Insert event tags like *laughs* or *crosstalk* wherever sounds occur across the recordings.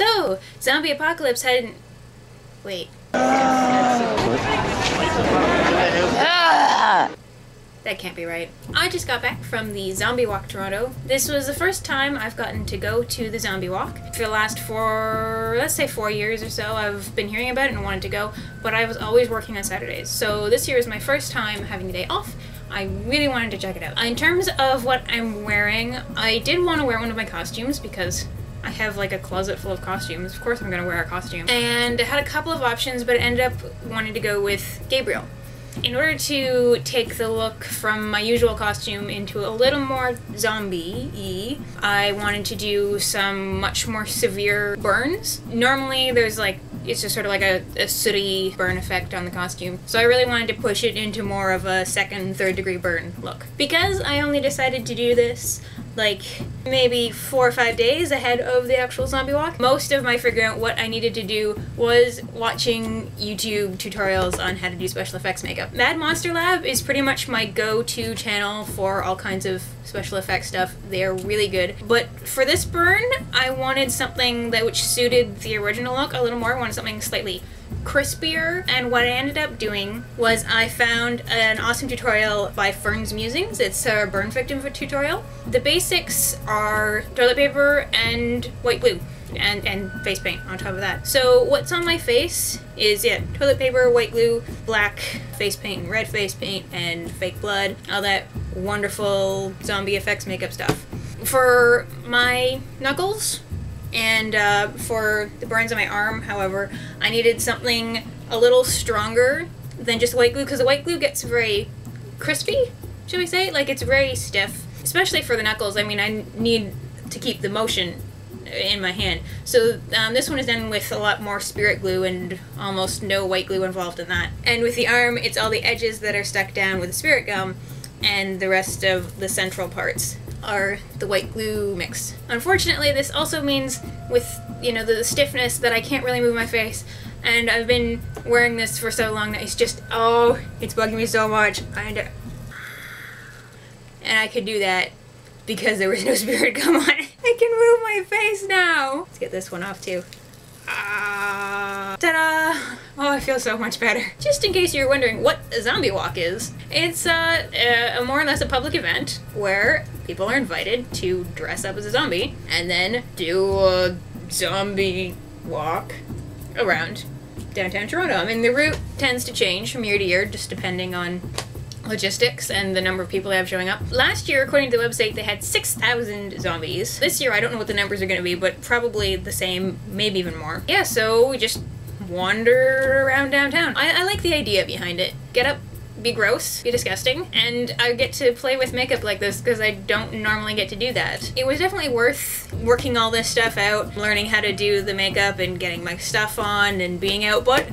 Oh, zombie apocalypse hadn't. Wait. Ah! That can't be right. I just got back from the Zombie Walk Toronto. This was the first time I've gotten to go to the Zombie Walk. For the last four, let's say four years or so, I've been hearing about it and wanted to go, but I was always working on Saturdays. So this year is my first time having a day off. I really wanted to check it out. In terms of what I'm wearing, I did want to wear one of my costumes because I have like a closet full of costumes. Of course I'm gonna wear a costume. And I had a couple of options, but I ended up wanting to go with Gabriel. In order to take the look from my usual costume into a little more zombie-y, I wanted to do some much more severe burns. Normally there's like it's just sort of like a, a sooty burn effect on the costume. So I really wanted to push it into more of a second, third degree burn look. Because I only decided to do this like maybe four or five days ahead of the actual zombie walk. Most of my figuring out what I needed to do was watching YouTube tutorials on how to do special effects makeup. Mad Monster Lab is pretty much my go-to channel for all kinds of special effects stuff. They are really good. But for this burn, I wanted something that which suited the original look a little more. I wanted something slightly crispier and what I ended up doing was I found an awesome tutorial by Fern's Musings. It's a burn victim tutorial. The basics are toilet paper and white glue and, and face paint on top of that. So what's on my face is, yeah, toilet paper, white glue, black face paint, red face paint, and fake blood, all that wonderful zombie effects makeup stuff. For my knuckles, and uh, for the burns on my arm, however, I needed something a little stronger than just white glue because the white glue gets very crispy, should we say? Like it's very stiff, especially for the knuckles. I mean, I need to keep the motion in my hand. So um, this one is done with a lot more spirit glue and almost no white glue involved in that. And with the arm, it's all the edges that are stuck down with the spirit gum and the rest of the central parts are the white glue mix. Unfortunately, this also means with, you know, the stiffness that I can't really move my face. And I've been wearing this for so long that it's just, oh, it's bugging me so much. And, and I could do that because there was no *laughs* spirit gum on. I can move my face now. Let's get this one off too. Uh, ta-da! Oh, I feel so much better. Just in case you're wondering what a zombie walk is, it's uh, a, a more or less a public event where people are invited to dress up as a zombie and then do a zombie walk around downtown Toronto. I mean, the route tends to change from year to year just depending on logistics and the number of people they have showing up. Last year, according to the website, they had 6,000 zombies. This year, I don't know what the numbers are going to be, but probably the same, maybe even more. Yeah, so we just wander around downtown. I, I like the idea behind it. Get up, be gross, be disgusting, and I get to play with makeup like this because I don't normally get to do that. It was definitely worth working all this stuff out, learning how to do the makeup and getting my stuff on and being out, but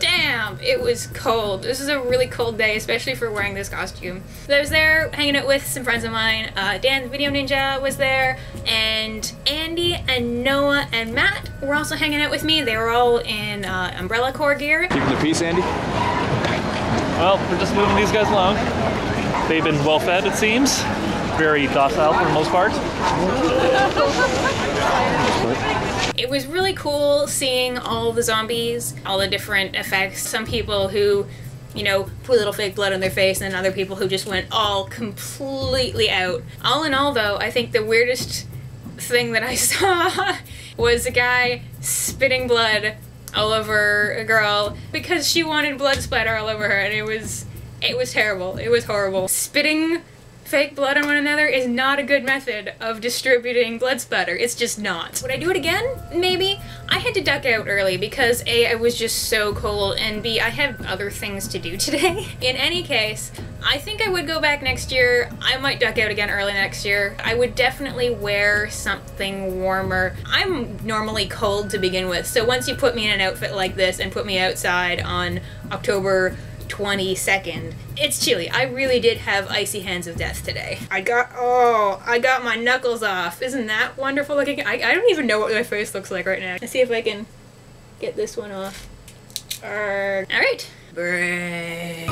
damn, it was cold. This is a really cold day, especially for wearing this costume. So I was there hanging out with some friends of mine. Uh, Dan the Video Ninja was there, and Andy and Noah and Matt were also hanging out with me. They were all in uh, Umbrella Corps gear. Keeping the peace, Andy? Well, we're just moving these guys along. They've been well fed, it seems. Very docile for the most part. It was really cool seeing all the zombies, all the different effects. Some people who, you know, put a little fake blood on their face, and then other people who just went all completely out. All in all, though, I think the weirdest thing that I *laughs* saw was a guy spitting blood all over a girl because she wanted blood splatter all over her, and it was it was terrible. It was horrible. Spitting fake blood on one another is not a good method of distributing blood splatter. It's just not. Would I do it again? Maybe. I had to duck out early because A, I was just so cold, and B, I have other things to do *laughs* today. In any case, I think I would go back next year. I might duck out again early next year. I would definitely wear something warmer. I'm normally cold to begin with, so once you put me in an outfit like this and put me outside on October 22nd. It's chilly. I really did have icy hands of death today. I got, oh, I got my knuckles off. Isn't that wonderful looking? I, I don't even know what my face looks like right now. Let's see if I can get this one off. All right. Break.